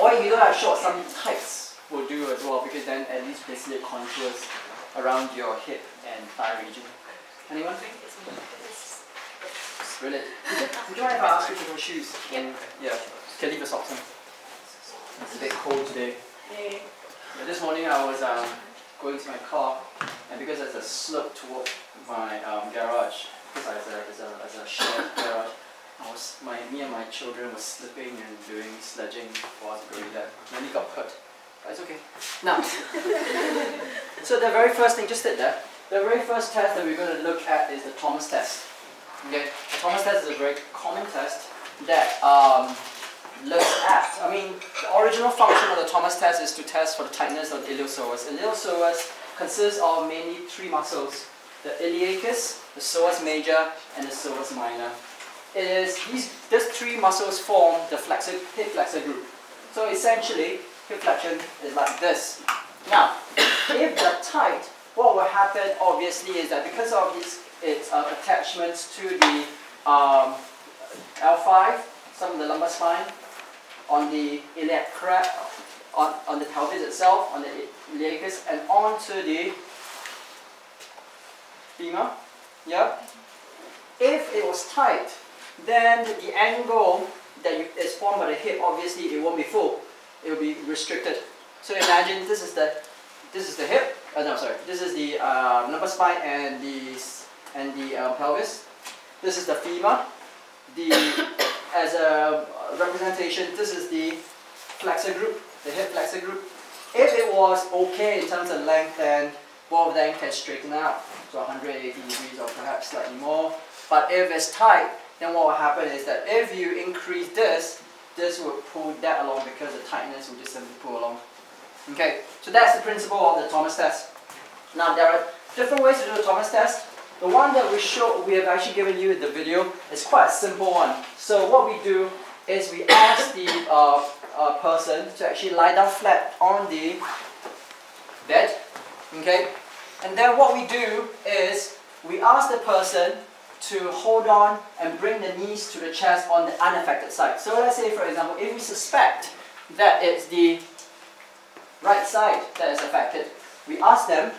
Or if you don't have shorts, some tights will do as well because then at least you can see the contours around your hip and thigh region. Anyone? Brilliant. Would you mind if I ask you for your shoes? Yeah. Yeah. Can leave the socks on. It's a bit cold today. Yeah. This morning I was um, going to my car, and because there's a slope toward my um, garage, because there's a, there's a, there's a shared garage, I was, my, me and my children were slipping and doing sledging was going there. Many got hurt, but it's okay. Now, so the very first thing, just sit there. The very first test that we're going to look at is the Thomas test. Okay, the Thomas test is a very common test that um, looks at, I mean, the original function of the Thomas test is to test for the tightness of the iliopsoas. Iliopsoas consists of mainly three muscles, the iliacus, the psoas major, and the psoas minor. Is, these, these three muscles form the flexor, hip flexor group. So essentially, hip flexion is like this. Now, if they're tight, what will happen obviously is that because of its, its uh, attachments to the um, L5, some of the lumbar spine, on the iliac crest, on, on the pelvis itself, on the iliacus, and onto the femur. Yeah. If it was tight, then the angle that you, is formed by the hip, obviously it won't be full. It will be restricted. So imagine this is the this is the hip. Uh, no, sorry. This is the uh, lumbar spine and the and the uh, pelvis. This is the femur. The as a representation, this is the flexor group, the hip flexor group. If it was okay in terms of length, then both of them can straighten out to 180 degrees or perhaps slightly more. But if it's tight, then what will happen is that if you increase this, this will pull that along because the tightness will just simply pull along. Okay, so that's the principle of the Thomas test. Now there are different ways to do the Thomas test. The one that we show, we have actually given you in the video is quite a simple one. So what we do is we ask the uh, uh, person to actually lie down flat on the bed, okay? And then what we do is we ask the person to hold on and bring the knees to the chest on the unaffected side. So let's say, for example, if we suspect that it's the right side that is affected, we ask them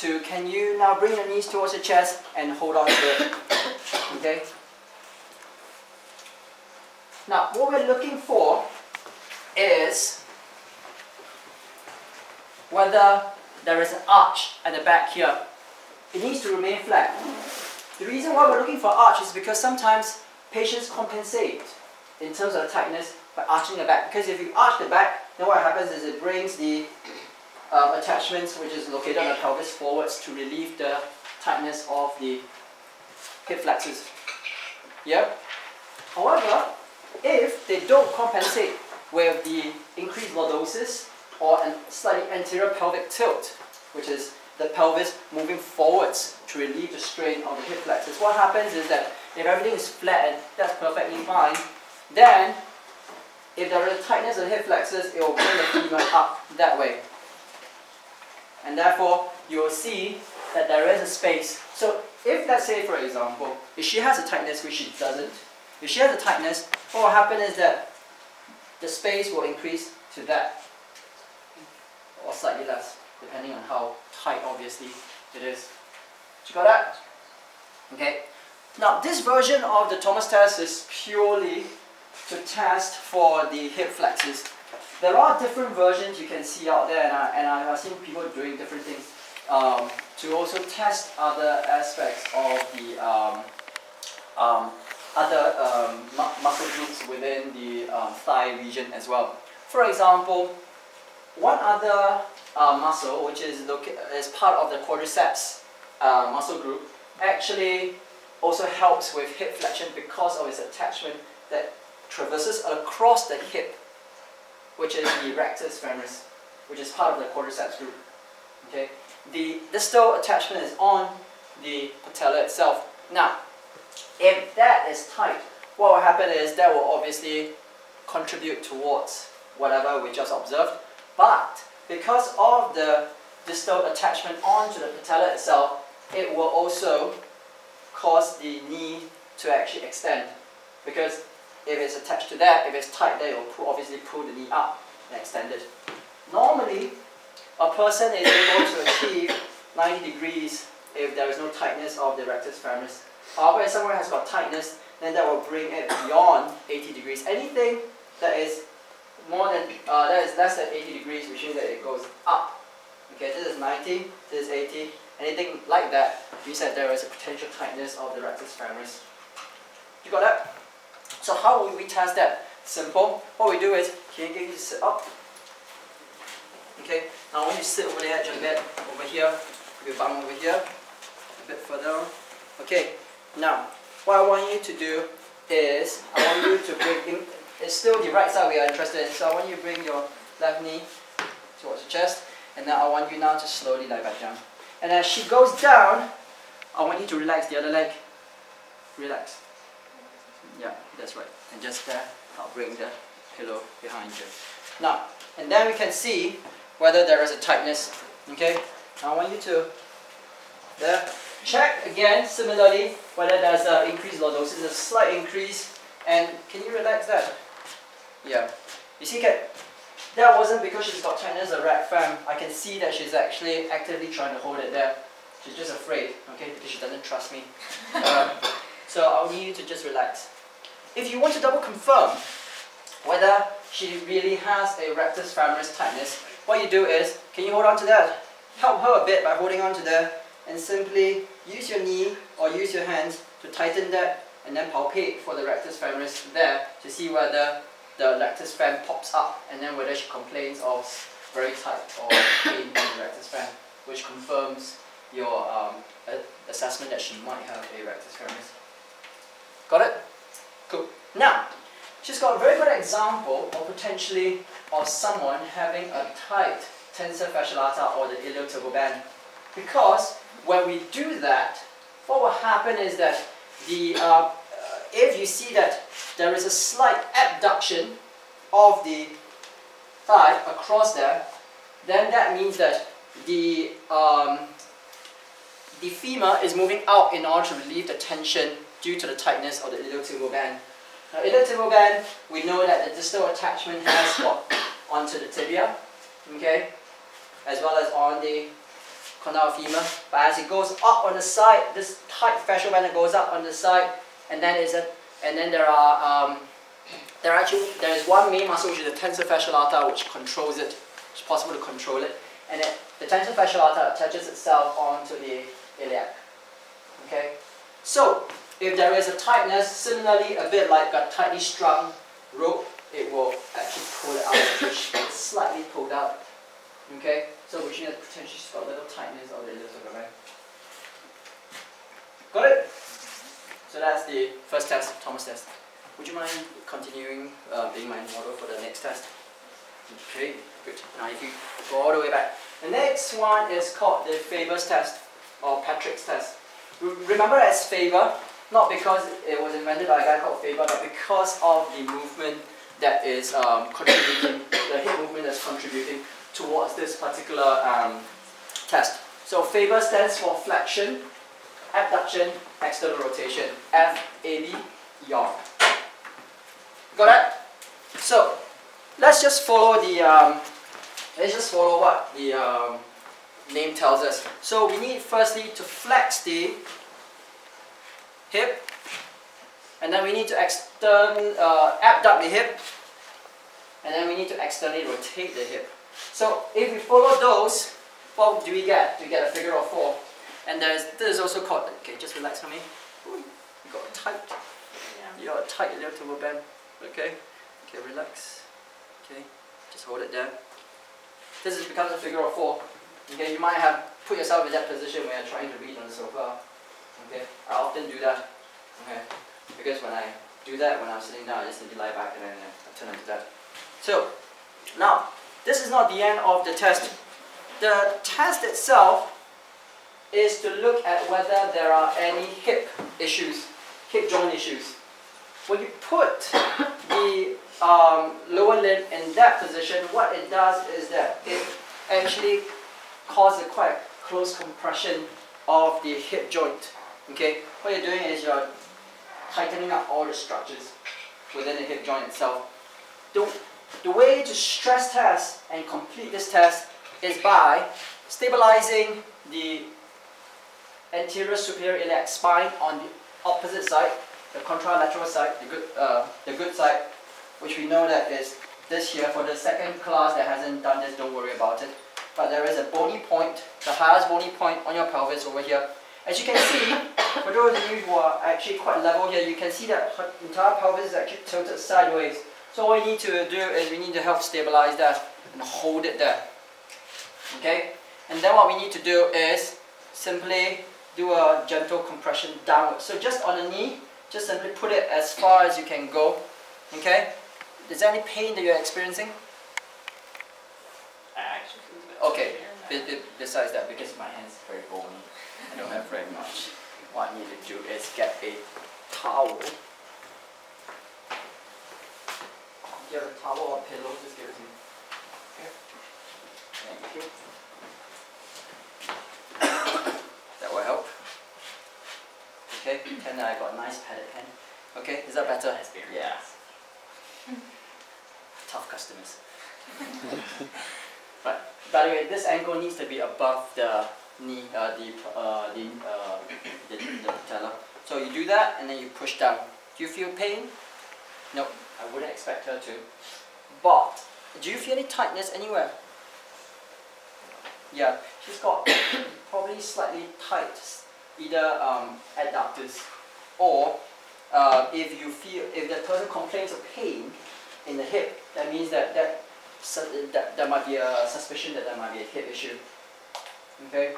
to, can you now bring your knees towards the chest and hold on to it, okay? Now, what we're looking for is whether there is an arch at the back here. It needs to remain flat. The reason why we're looking for arch is because sometimes patients compensate in terms of tightness by arching the back. Because if you arch the back, then what happens is it brings the um, attachments, which is located on the pelvis, forwards to relieve the tightness of the hip flexors. Yeah? However, if they don't compensate with the increased lordosis or a slightly anterior pelvic tilt, which is the pelvis moving forwards to relieve the strain of the hip flexors. What happens is that if everything is flat, that's perfectly fine, then if there is a tightness of the hip flexors, it will bring the femur up that way. And therefore, you will see that there is a space. So if, let's say, for example, if she has a tightness, which she doesn't, if she has a tightness, what will happen is that the space will increase to that, or slightly less, depending on how tight, obviously, it is. You got that? Okay. Now, this version of the Thomas test is purely to test for the hip flexors. There are different versions you can see out there, and, I, and I've seen people doing different things um, to also test other aspects of the um, um, other um, mu muscle groups within the um, thigh region as well. For example, one other uh, muscle, which is, is part of the quadriceps uh, muscle group, actually also helps with hip flexion because of its attachment that traverses across the hip, which is the rectus femoris, which is part of the quadriceps group. Okay, the distal attachment is on the patella itself. Now, if that is tight, what will happen is that will obviously contribute towards whatever we just observed. But because of the distal attachment onto the patella itself, it will also cause the knee to actually extend. Because if it's attached to that, if it's tight there, it will pull, obviously pull the knee up. and extend it. Normally, a person is able to achieve 90 degrees if there is no tightness of the rectus femoris. However, if someone has got tightness, then that will bring it beyond 80 degrees. Anything that is more than uh, that is less than 80 degrees, which means that it goes up. Okay, this is 90, this is 80. Anything like that means that there is a potential tightness of the rectus femoris. You got that? So how will we test that? Simple. What we do is, can you get you to sit up? Okay, now when you sit over there, the bed, over here, your bum over here, a bit further Okay, now, what I want you to do is, I want you to bring, in, it's still the right side we are interested in, so I want you to bring your left knee towards the chest, and now I want you now to slowly lie back down. And as she goes down, I want you to relax the other leg. Relax. Yeah, that's right. And just there, I'll bring the pillow behind you. Now, and then we can see whether there is a tightness. Okay? Now I want you to there. Check again, similarly, whether there's an increased lordosis, a slight increase. And can you relax that? Yeah. You see, that wasn't because she's got tightness of rec fem. I can see that she's actually actively trying to hold it there. She's just afraid, okay, because she doesn't trust me. Um, so I'll need you to just relax. If you want to double confirm whether she really has a rectus femoris tightness, what you do is, can you hold on to that? Help her a bit by holding on to that and simply use your knee or use your hands to tighten that and then palpate for the rectus femoris there to see whether the rectus fem pops up and then whether she complains of very tight or pain in the rectus fem, which confirms your um, assessment that she might have a rectus femoris. Got it? Cool. Now, she's got a very good example of potentially of someone having a tight tensor fasciae lata or the iliotibial band. Because when we do that, what will happen is that the uh, if you see that there is a slight abduction of the thigh across there, then that means that the um, the femur is moving out in order to relieve the tension due to the tightness of the iliotibial band. Now, iliotibial band, we know that the distal attachment has got onto the tibia, okay, as well as on the condyle femur. But as it goes up on the side, this tight fascial band goes up on the side, and then is a, and then there are um, there actually there is one main muscle which is the tensor fasciae lata which controls it. It's possible to control it, and it, the tensor fasciae lata attaches itself onto the iliac. Okay, so if there is a tightness, similarly a bit like a tightly strung rope, it will actually pull it out, it's slightly pulled out. Okay, so which means potentially got a little tightness of the little band. Got it? So that's the first test, Thomas test. Would you mind continuing uh, being my model for the next test? Okay, good. Now if you go all the way back. The next one is called the Faber's test, or Patrick's test. Remember as Faber, not because it was invented by a guy called Faber, but because of the movement that is um, contributing, the hip movement that's contributing towards this particular um, test. So Faber stands for flexion, abduction, external rotation. F-A-B, yaw. Got that? So let's just follow the um, let's just follow what the um, name tells us. So we need firstly to flex the hip, and then we need to extern uh, abduct the hip, and then we need to externally rotate the hip. So if we follow those, what do we get? We get a figure of four. And there's this is also called okay, just relax on me. you got a tight yeah. you got a tight little bend. Okay. Okay, relax. Okay. Just hold it there. This is becomes a figure of four. Okay, you might have put yourself in that position when you're trying to read on the sofa. Okay. I often do that. Okay. Because when I do that when I'm sitting down I just need to lie back and then uh, I turn into that. So now this is not the end of the test. The test itself is to look at whether there are any hip issues, hip joint issues. When you put the um, lower limb in that position, what it does is that it actually causes quite close compression of the hip joint. Okay, what you're doing is you're tightening up all the structures within the hip joint itself. Don't the way to stress test and complete this test is by stabilizing the anterior superior iliac spine on the opposite side, the contralateral side, the good, uh, the good side, which we know that is this here. For the second class that hasn't done this, don't worry about it. But there is a bony point, the highest bony point on your pelvis over here. As you can see, for those of you who are actually quite level here, you can see that her entire pelvis is actually tilted sideways. So all we need to do is we need to help stabilize that and hold it there. Okay? And then what we need to do is simply do a gentle compression downward. So just on the knee, just simply put it as far as you can go. Okay? Is there any pain that you're experiencing? Okay, besides that, because my hand's are very bony, I don't have very much. What I need to do is get a towel. Do you have a towel or a pillow? Just give it to me. Okay. Thank you. that will help. Okay, and I got a nice padded pen. Okay, is that better? Yeah. Tough customers. but by the way, this angle needs to be above the knee, uh, the, uh, the, uh, the, the patella. So you do that and then you push down. Do you feel pain? No, I wouldn't expect her to. But, do you feel any tightness anywhere? Yeah, she's got probably slightly tight, either um, adductors or uh, if you feel, if the person complains of pain in the hip, that means that, that, that there might be a suspicion that there might be a hip issue. Okay?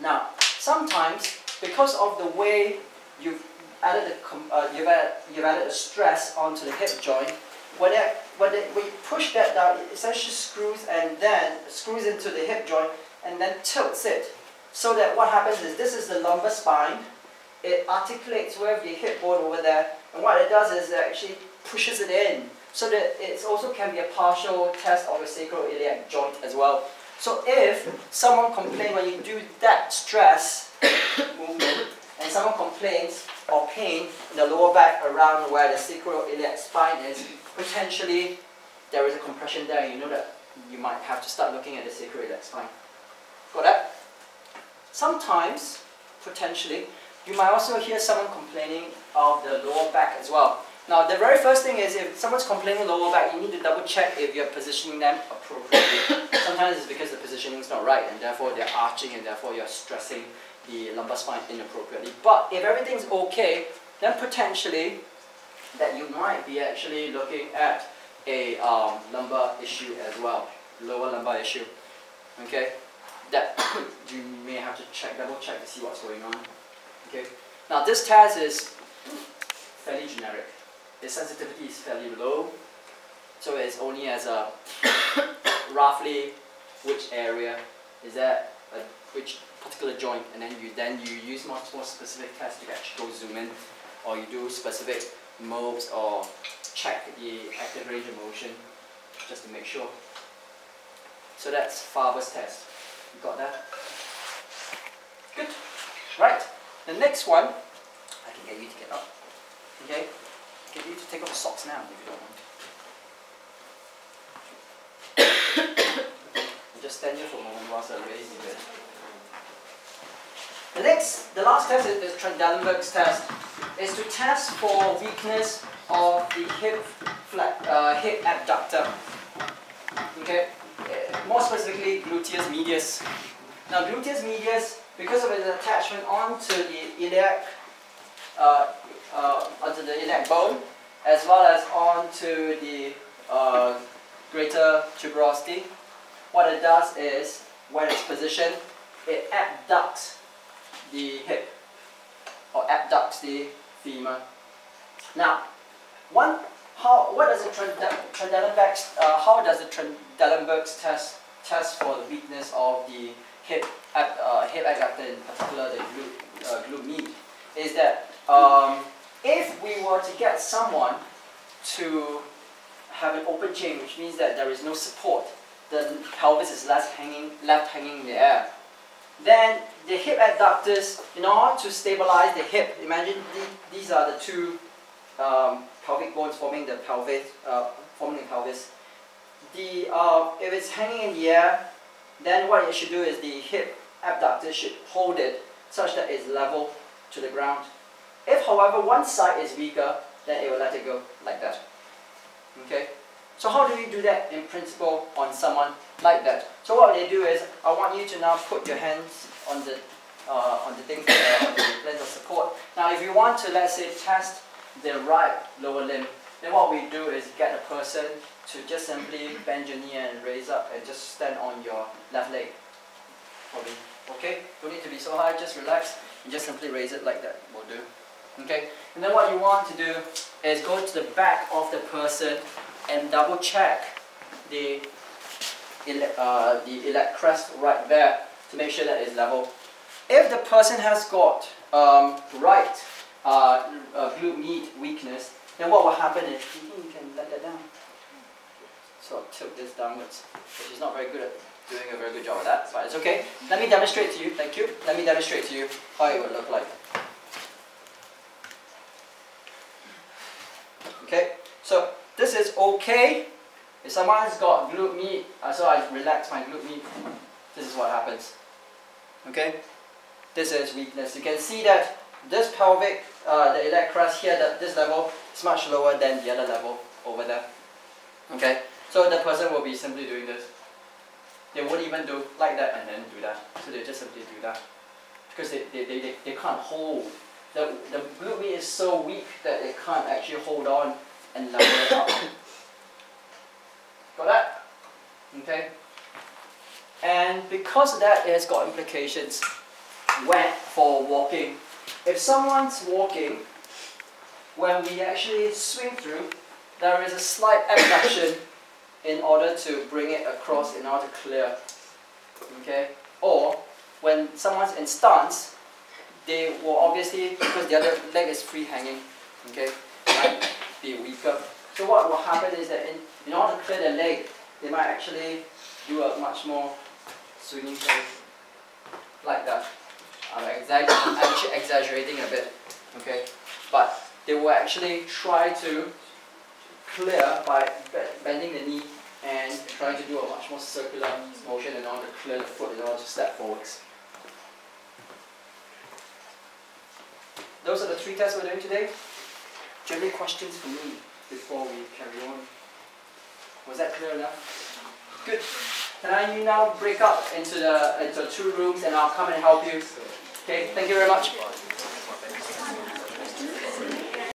Now, sometimes, because of the way you've added the, uh, you've, added, you've added a stress onto the hip joint, when, it, when, it, when you push that down, it essentially screws and then screws into the hip joint and then tilts it. So that what happens is this is the lumbar spine, it articulates with the hip bone over there, and what it does is it actually pushes it in, so that it also can be a partial test of a sacroiliac joint as well. So if someone complains when you do that stress movement, and someone complains of pain in the lower back around where the sacroiliac spine is, potentially there is a compression there, and you know that you might have to start looking at the sacroiliac spine. Got that? Sometimes, potentially, you might also hear someone complaining of the lower back as well. Now, the very first thing is if someone's complaining lower back, you need to double check if you're positioning them appropriately. Sometimes it's because the positioning is not right, and therefore they're arching, and therefore you're stressing the lumbar spine inappropriately. But if everything's okay, then potentially that you might be actually looking at a um, lumbar issue as well, lower lumbar issue. Okay, that you may have to check, double check to see what's going on. Okay, now this test is fairly generic. The sensitivity is fairly low, so it's only as a roughly which area is that, uh, which particular joint, and then you then you use much more specific tests to actually go zoom in, or you do specific moves or check the active range of motion just to make sure. So that's Faber's test. You got that? Good. Right. The next one, I can get you to get up. Okay? Get you to take off the socks now if you don't want. just stand here for a moment whilst I raise bed. The next, the last test is the Trendelenburg's test, is to test for weakness of the hip, flat, uh, hip abductor. Okay, gluteus medius. Now gluteus medius, because of its attachment onto the iliac, uh, uh, onto the iliac bone, as well as onto the uh, greater tuberosity, what it does is, when it's positioned, it abducts the hip, or abducts the femur. Now, one, how, what does the Trendelenburg's, uh, how does the Trendelenburg's test test for the weakness of the hip, uh, hip abductor, in particular the glute, uh, glute med, is that um, if we were to get someone to have an open chain, which means that there is no support, the pelvis is left hanging, left hanging in the air, then the hip adductors, in order to stabilize the hip, imagine the, these are the two um, pelvic bones forming the pelvis, uh, forming the pelvis. The uh, if it's hanging in the air, then what you should do is the hip abductor should hold it such that it's level to the ground. If, however, one side is weaker, then it will let it go like that. Okay? So how do we do that in principle on someone like that? So what they do is, I want you to now put your hands on the uh, on the things that on the planes of support. Now if you want to, let's say, test the right lower limb, then what we do is get a person to just simply bend your knee and raise up and just stand on your left leg. Probably. Okay? Don't need to be so high, just relax and just simply raise it like that will do. Okay? And then what you want to do is go to the back of the person and double check the uh, the iliac crest right there to make sure that it's level. If the person has got um, right uh, uh, glute med weakness, then what will happen is you you can let that down. So I tilt this downwards, which is not very good at doing a very good job of that, but it's okay. Let me demonstrate to you, thank you. Let me demonstrate to you how it would look like. Okay, so this is okay. If someone's got glute med, uh, so I relax my glute med, this is what happens. Okay, this is weakness. You can see that this pelvic, uh, the iliac crest here, that this level is much lower than the other level over there. Okay, so the person will be simply doing this. They won't even do like that and then do that. So they just simply do that. Because they, they, they, they, they can't hold. The, the glute med is so weak that they can't actually hold on and level it up. Got that? Okay? And because of that, it has got implications when for walking. If someone's walking, when we actually swing through, there is a slight abduction in order to bring it across in order to clear. Okay? Or when someone's in stance, they will obviously, because the other leg is free hanging, okay, might be weaker. So what will happen is that in, in order to clear the leg, they might actually do a much more swinging pose, like that. I'm, exaggerating a bit, okay, but they will actually try to clear by bending the knee and trying to do a much more circular motion in order to clear the foot in order to step forwards. Those are the three tests we're doing today. Do you have any questions for me before we carry on? Was that clear enough? Good. Can I you now break up into the into two rooms and I'll come and help you? Okay, thank you very much.